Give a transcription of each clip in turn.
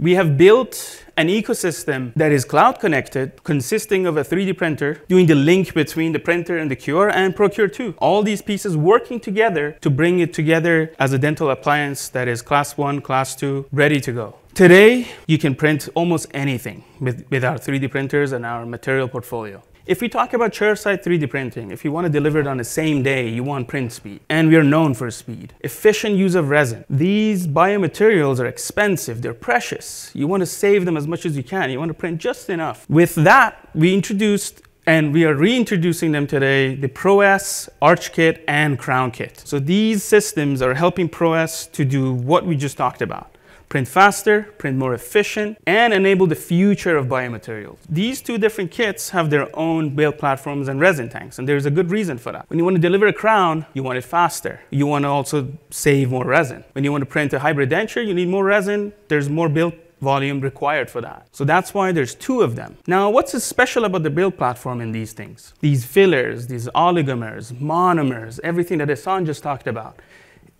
We have built an ecosystem that is cloud connected, consisting of a 3D printer, doing the link between the printer and the Cure and Procure 2. All these pieces working together to bring it together as a dental appliance that is class 1, class 2, ready to go. Today, you can print almost anything with, with our 3D printers and our material portfolio. If we talk about chairside 3D printing, if you want to deliver it on the same day, you want print speed. And we are known for speed. Efficient use of resin. These biomaterials are expensive, they're precious. You want to save them as much as you can. You want to print just enough. With that, we introduced and we are reintroducing them today, the ProS, Arch Kit, and Crown Kit. So these systems are helping ProS to do what we just talked about print faster, print more efficient, and enable the future of biomaterials. These two different kits have their own build platforms and resin tanks, and there's a good reason for that. When you want to deliver a crown, you want it faster. You want to also save more resin. When you want to print a hybrid denture, you need more resin. There's more build volume required for that. So that's why there's two of them. Now, what's special about the build platform in these things? These fillers, these oligomers, monomers, everything that Hassan just talked about,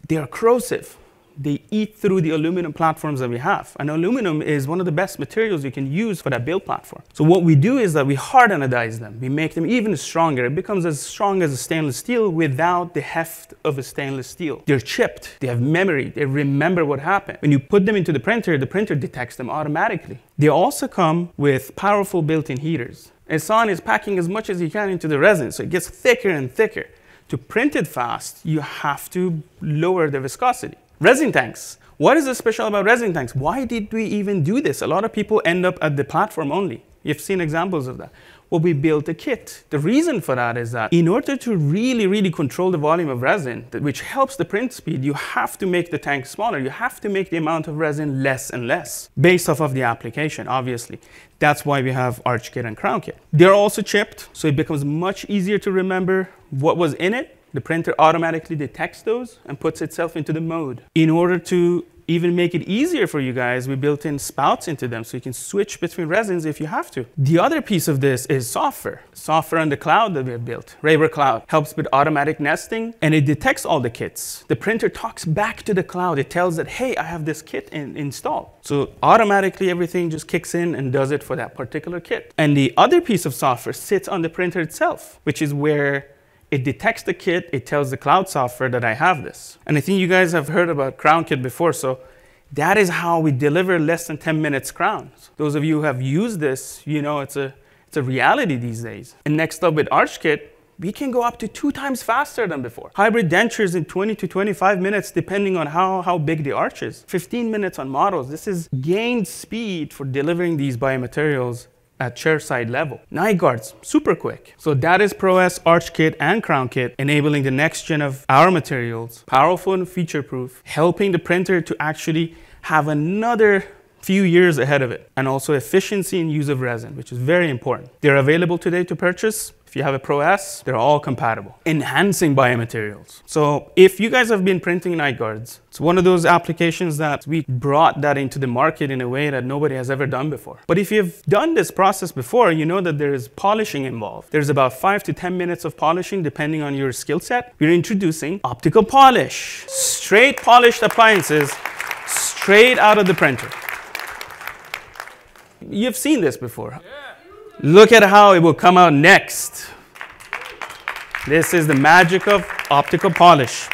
they are corrosive they eat through the aluminum platforms that we have. And aluminum is one of the best materials you can use for that build platform. So what we do is that we hard anodize them. We make them even stronger. It becomes as strong as a stainless steel without the heft of a stainless steel. They're chipped. They have memory. They remember what happened. When you put them into the printer, the printer detects them automatically. They also come with powerful built-in heaters. Hassan is packing as much as he can into the resin, so it gets thicker and thicker. To print it fast, you have to lower the viscosity. Resin tanks. What is special about resin tanks? Why did we even do this? A lot of people end up at the platform only. You've seen examples of that. Well, we built a kit. The reason for that is that in order to really, really control the volume of resin, which helps the print speed, you have to make the tank smaller. You have to make the amount of resin less and less based off of the application, obviously. That's why we have Arch Kit and Crown Kit. They're also chipped, so it becomes much easier to remember what was in it the printer automatically detects those and puts itself into the mode. In order to even make it easier for you guys, we built in spouts into them so you can switch between resins if you have to. The other piece of this is software. Software on the cloud that we have built. RayWare Cloud helps with automatic nesting and it detects all the kits. The printer talks back to the cloud. It tells it, hey, I have this kit in, installed. So automatically everything just kicks in and does it for that particular kit. And the other piece of software sits on the printer itself, which is where it detects the kit, it tells the cloud software that I have this. And I think you guys have heard about Crown Kit before, so that is how we deliver less than 10 minutes crowns. Those of you who have used this, you know it's a, it's a reality these days. And next up with Arch Kit, we can go up to two times faster than before. Hybrid dentures in 20 to 25 minutes, depending on how, how big the arch is. 15 minutes on models. This is gained speed for delivering these biomaterials at chairside level. Night guards, super quick. So that is ProS Arch Kit and Crown Kit, enabling the next gen of our materials, powerful and feature proof, helping the printer to actually have another few years ahead of it, and also efficiency in use of resin, which is very important. They're available today to purchase if you have a Pro S, they're all compatible. Enhancing biomaterials. So if you guys have been printing night guards, it's one of those applications that we brought that into the market in a way that nobody has ever done before. But if you've done this process before, you know that there is polishing involved. There's about five to 10 minutes of polishing depending on your skill set. We're introducing optical polish. Straight polished appliances straight out of the printer. You've seen this before. Look at how it will come out next. This is the magic of optical polish.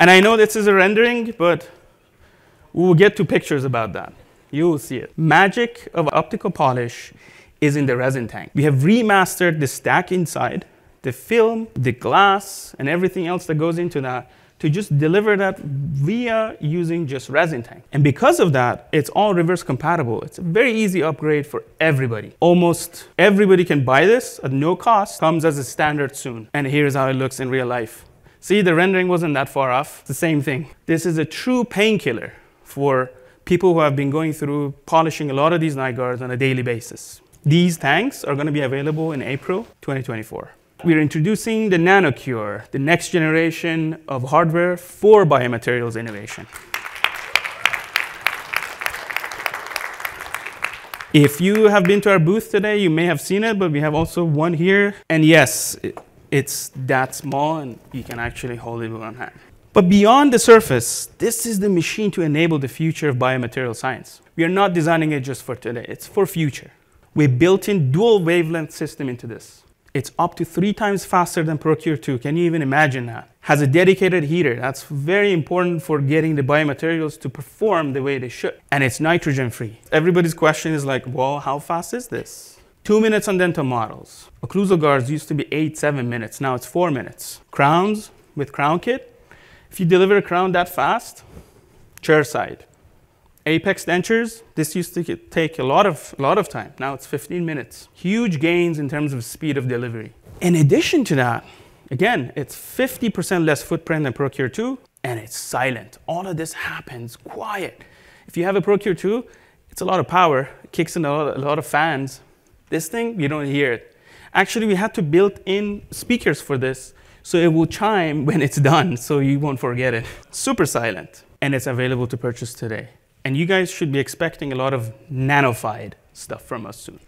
And I know this is a rendering, but we will get to pictures about that. You will see it. Magic of optical polish is in the resin tank. We have remastered the stack inside, the film, the glass, and everything else that goes into that to just deliver that via using just resin tank. And because of that, it's all reverse compatible. It's a very easy upgrade for everybody. Almost everybody can buy this at no cost, comes as a standard soon. And here's how it looks in real life. See, the rendering wasn't that far off. It's the same thing. This is a true painkiller for people who have been going through polishing a lot of these night guards on a daily basis. These tanks are going to be available in April 2024. We're introducing the NanoCure, the next generation of hardware for biomaterials innovation. If you have been to our booth today, you may have seen it, but we have also one here. And yes, it's that small and you can actually hold it with one hand. But beyond the surface, this is the machine to enable the future of biomaterial science. We are not designing it just for today, it's for future. We built in dual wavelength system into this. It's up to three times faster than Procure 2. Can you even imagine that? Has a dedicated heater. That's very important for getting the biomaterials to perform the way they should. And it's nitrogen free. Everybody's question is like, well, how fast is this? Two minutes on dental models. Occlusal guards used to be eight, seven minutes. Now it's four minutes. Crowns with Crown Kit. If you deliver a crown that fast, chair side. Apex dentures, this used to take a lot of, a lot of time. Now it's 15 minutes. Huge gains in terms of speed of delivery. In addition to that, again, it's 50% less footprint than Procure 2, and it's silent. All of this happens quiet. If you have a Procure 2, it's a lot of power, it kicks in a lot, a lot of fans. This thing, you don't hear it. Actually, we had to build in speakers for this, so it will chime when it's done, so you won't forget it. Super silent, and it's available to purchase today. And you guys should be expecting a lot of nanofied stuff from us soon.